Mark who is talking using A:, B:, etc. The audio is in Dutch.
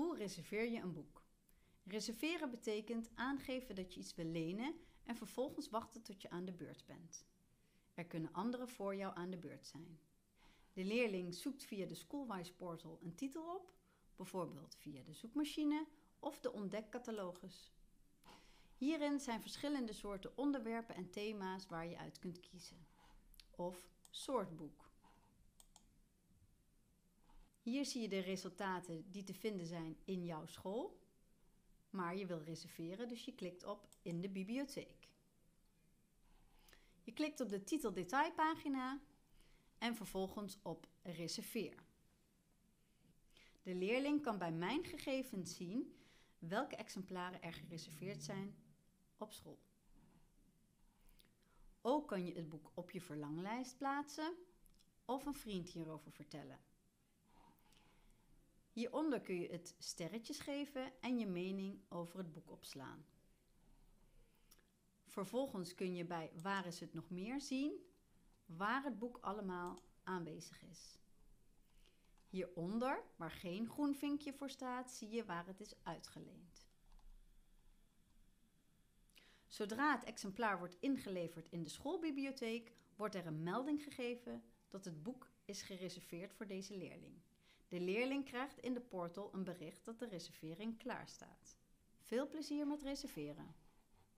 A: Hoe reserveer je een boek? Reserveren betekent aangeven dat je iets wil lenen en vervolgens wachten tot je aan de beurt bent. Er kunnen anderen voor jou aan de beurt zijn. De leerling zoekt via de Schoolwise portal een titel op, bijvoorbeeld via de zoekmachine of de ontdekcatalogus. Hierin zijn verschillende soorten onderwerpen en thema's waar je uit kunt kiezen. Of soortboek. Hier zie je de resultaten die te vinden zijn in jouw school. Maar je wil reserveren, dus je klikt op in de bibliotheek. Je klikt op de titel detailpagina en vervolgens op reserveer. De leerling kan bij mijn gegevens zien welke exemplaren er gereserveerd zijn op school. Ook kan je het boek op je verlanglijst plaatsen of een vriend hierover vertellen. Hieronder kun je het sterretjes geven en je mening over het boek opslaan. Vervolgens kun je bij Waar is het nog meer zien waar het boek allemaal aanwezig is. Hieronder, waar geen groen vinkje voor staat, zie je waar het is uitgeleend. Zodra het exemplaar wordt ingeleverd in de schoolbibliotheek, wordt er een melding gegeven dat het boek is gereserveerd voor deze leerling. De leerling krijgt in de portal een bericht dat de reservering klaar staat. Veel plezier met reserveren!